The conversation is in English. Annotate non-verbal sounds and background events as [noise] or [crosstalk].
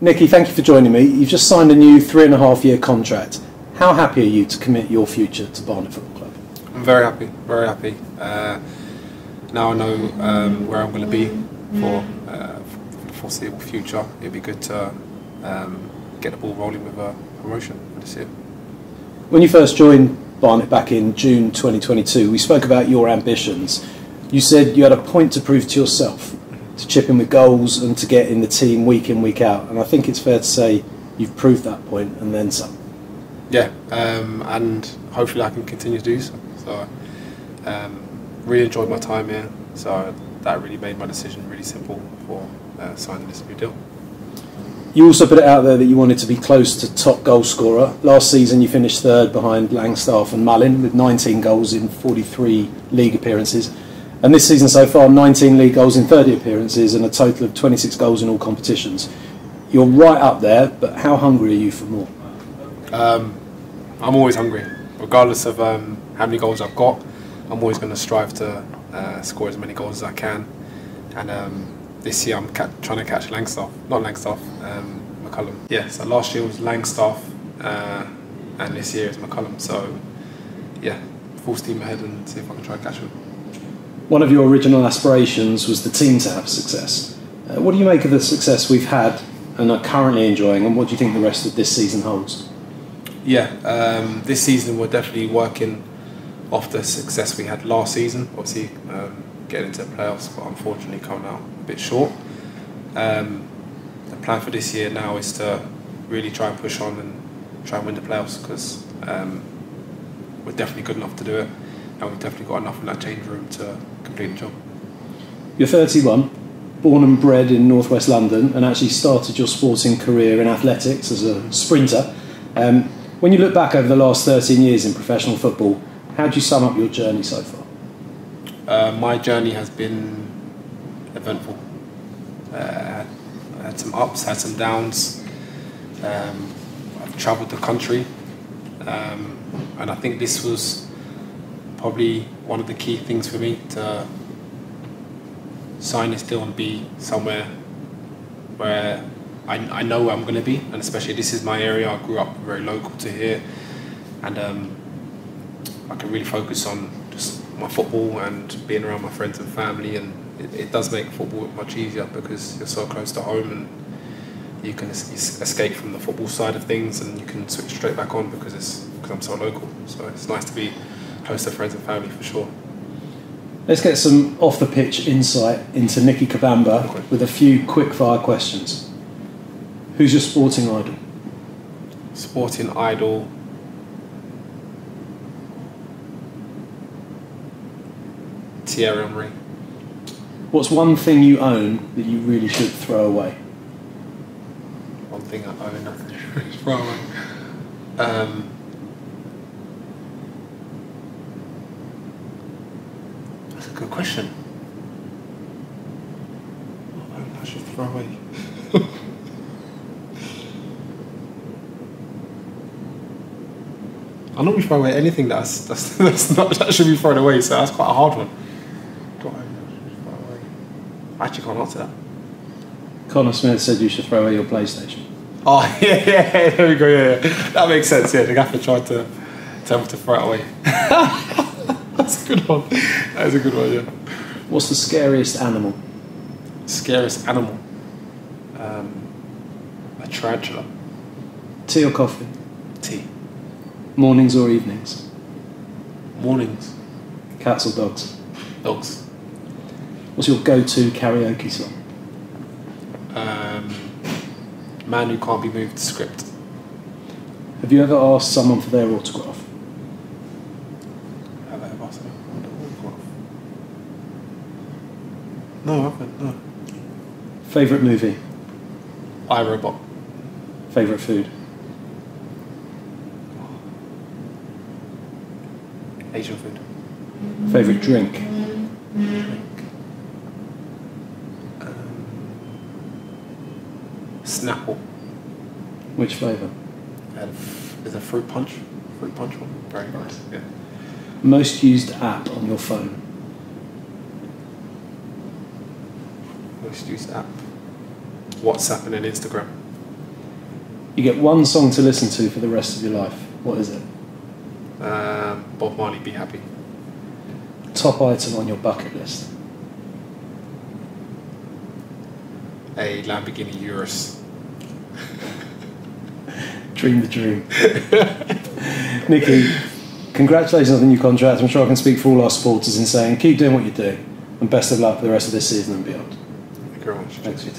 Nicke, thank you for joining me. You've just signed a new three and a half year contract. How happy are you to commit your future to Barnet Football Club? I'm very happy, very happy. Uh, now I know um, where I'm going to be for, uh, for the foreseeable future. It'd be good to um, get the ball rolling with a promotion this year. When you first joined Barnet back in June 2022, we spoke about your ambitions. You said you had a point to prove to yourself, to chip in with goals and to get in the team week in, week out. And I think it's fair to say you've proved that point and then some. Yeah, um, and hopefully I can continue to do so. So, um, really enjoyed my time here. So that really made my decision really simple for uh, signing this new deal. You also put it out there that you wanted to be close to top goal scorer. Last season, you finished third behind Langstaff and Mullin with 19 goals in 43 league appearances. And this season so far, 19 league goals in 30 appearances and a total of 26 goals in all competitions. You're right up there, but how hungry are you for more? Um, I'm always hungry, regardless of um, how many goals I've got. I'm always going to strive to uh, score as many goals as I can. And um, this year I'm trying to catch Langstaff, not Langstaff, um, McCullum. Yeah, so last year was Langstaff, uh, and this year is McCullum. So yeah, full steam ahead and see if I can try and catch them. One of your original aspirations was the team to have success. Uh, what do you make of the success we've had and are currently enjoying, and what do you think the rest of this season holds? Yeah, um, this season we're definitely working off the success we had last season. Obviously, um, getting into the playoffs, but unfortunately coming out a bit short. Um, the plan for this year now is to really try and push on and try and win the playoffs because um, we're definitely good enough to do it, and we've definitely got enough in that change room to complete the job. You're 31, born and bred in northwest London, and actually started your sporting career in athletics as a sprinter. Um, when you look back over the last 13 years in professional football, how do you sum up your journey so far? Uh, my journey has been eventful. Uh, I had some ups, had some downs. Um, I've travelled the country, um, and I think this was probably one of the key things for me to sign this deal and be somewhere where I, I know where I'm going to be, and especially this is my area. I grew up very local to here, and um, I can really focus on just my football and being around my friends and family, and it, it does make football much easier because you're so close to home and you can es- escape from the football side of things, and you can switch straight back on because it's because I'm so local. So it's nice to be close to friends and family for sure. Let's get some off the pitch insight into Nicke Kabamba Okay. with a few quick fire questions. Who's your sporting idol? Sporting idol. Thierry Henry. What's one thing you own that you really should throw away? One thing I own, nothing really throw away. Um, that's a good question. What I own I should throw away. I normally throw away anything that's, that's, [laughs] that's not that should be thrown away, so that's quite a hard one. I own I should throw away. I actually can't answer that. Connor Smith said you should throw away your PlayStation. Oh [laughs] yeah, yeah, there we go. Yeah, yeah. that makes sense. Yeah, the gaffer tried to tell me to throw it away. [laughs] That's a good one. That is a good one. Yeah. What's the scariest animal? Scariest animal. Um, a tarantula. Tea or coffee? Tea. Mornings or evenings? Mornings. Cats or dogs? Dogs. What's your go-to karaoke song? Um, man who can't be moved. Script. Have you ever asked someone for their autograph? Have I ever asked them? No, I haven't. No. Favourite movie? iRobot. Favourite food? Asian food. Favourite drink? Um, Snapple. Which flavour? And uh, f- is a fruit punch. Fruit punch one. Very nice. Yeah. Most used app on your phone? Most used app. WhatsApp and then Instagram. You get one song to listen to for the rest of your life. What is it? Um, Bob Marley, be happy. Top item on your bucket list. A Lamborghini Urus. [laughs] Dream the dream. [laughs] Nicke, congratulations on the new contract. I'm sure I can speak for all our supporters in saying keep doing what you do and best of luck for the rest of this season and beyond. Thank you very much. Thanks.